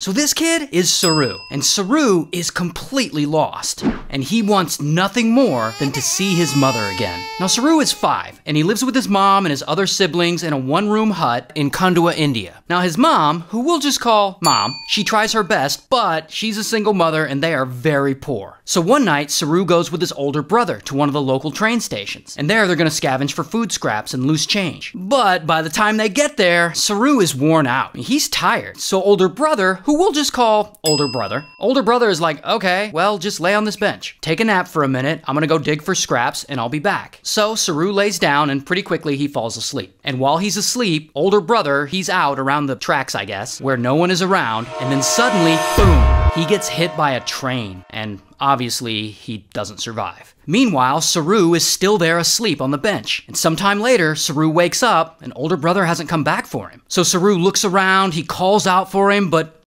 So this kid is Saroo, and Saroo is completely lost, and he wants nothing more than to see his mother again. Now Saroo is five, and he lives with his mom and his other siblings in a one-room hut in Khandwa, India. Now his mom, who we'll just call Mom, she tries her best, but she's a single mother and they are very poor. So one night, Saroo goes with his older brother to one of the local train stations, and there they're gonna scavenge for food scraps and loose change. But by the time they get there, Saroo is worn out. He's tired, so older brother, who we'll just call older brother. Older brother is like, okay, well, just lay on this bench. Take a nap for a minute. I'm gonna go dig for scraps and I'll be back. So Saroo lays down and pretty quickly he falls asleep. And while he's asleep, older brother, he's out around the tracks, I guess, where no one is around. And then suddenly, boom, he gets hit by a train. And obviously, he doesn't survive. Meanwhile, Saroo is still there asleep on the bench. And sometime later, Saroo wakes up and older brother hasn't come back for him. So Saroo looks around, he calls out for him, but